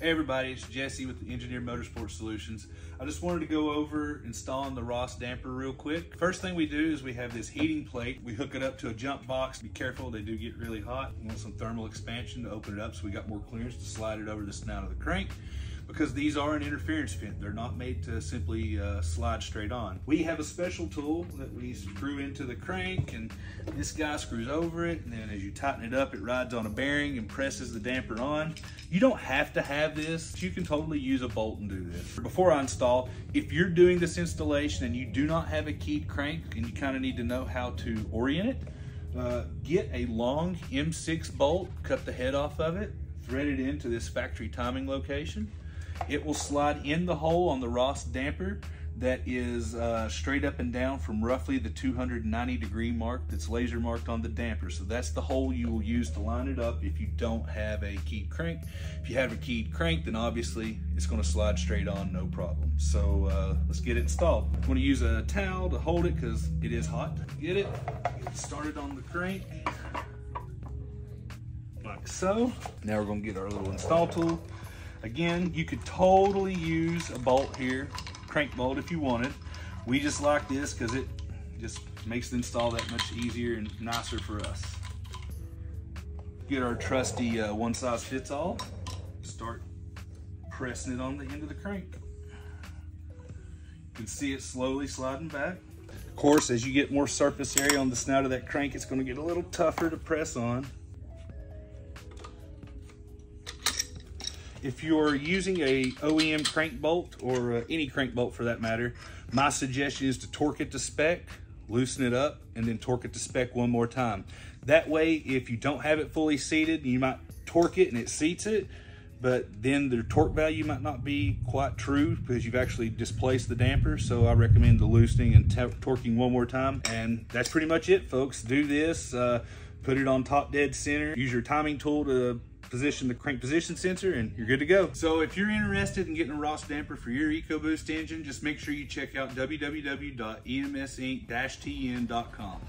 Hey everybody, it's Jesse with the Engineered Motorsport Solutions. I just wanted to go over installing the Ross damper real quick. First thing we do is we have this heating plate. We hook it up to a jump box. Be careful, they do get really hot. We want some thermal expansion to open it up so we got more clearance to slide it over the snout of the crank because these are an interference fit. They're not made to simply uh, slide straight on. We have a special tool that we screw into the crank and this guy screws over it and then as you tighten it up, it rides on a bearing and presses the damper on. You don't have to have this. You can totally use a bolt and do this. Before I install, if you're doing this installation and you do not have a keyed crank and you kind of need to know how to orient it, uh, get a long M6 bolt, cut the head off of it, thread it into this factory timing location, it will slide in the hole on the Ross damper that is uh, straight up and down from roughly the 290 degree mark that's laser marked on the damper. So that's the hole you will use to line it up if you don't have a keyed crank. If you have a keyed crank, then obviously it's gonna slide straight on, no problem. So uh, let's get it installed. I'm gonna use a towel to hold it because it is hot. Get it, get started on the crank like so. Now we're gonna get our little install tool. Again, you could totally use a bolt here, crank bolt if you wanted. We just like this because it just makes the install that much easier and nicer for us. Get our trusty uh, one size fits all. Start pressing it on the end of the crank. You can see it slowly sliding back. Of course, as you get more surface area on the snout of that crank, it's gonna get a little tougher to press on. If you're using a OEM crank bolt or uh, any crank bolt for that matter, my suggestion is to torque it to spec, loosen it up, and then torque it to spec one more time. That way, if you don't have it fully seated, you might torque it and it seats it, but then the torque value might not be quite true because you've actually displaced the damper. So I recommend the loosening and torquing one more time. And that's pretty much it, folks. Do this, uh, put it on top dead center, use your timing tool to position the crank position sensor and you're good to go. So if you're interested in getting a Ross damper for your EcoBoost engine, just make sure you check out www.emsinc-tn.com.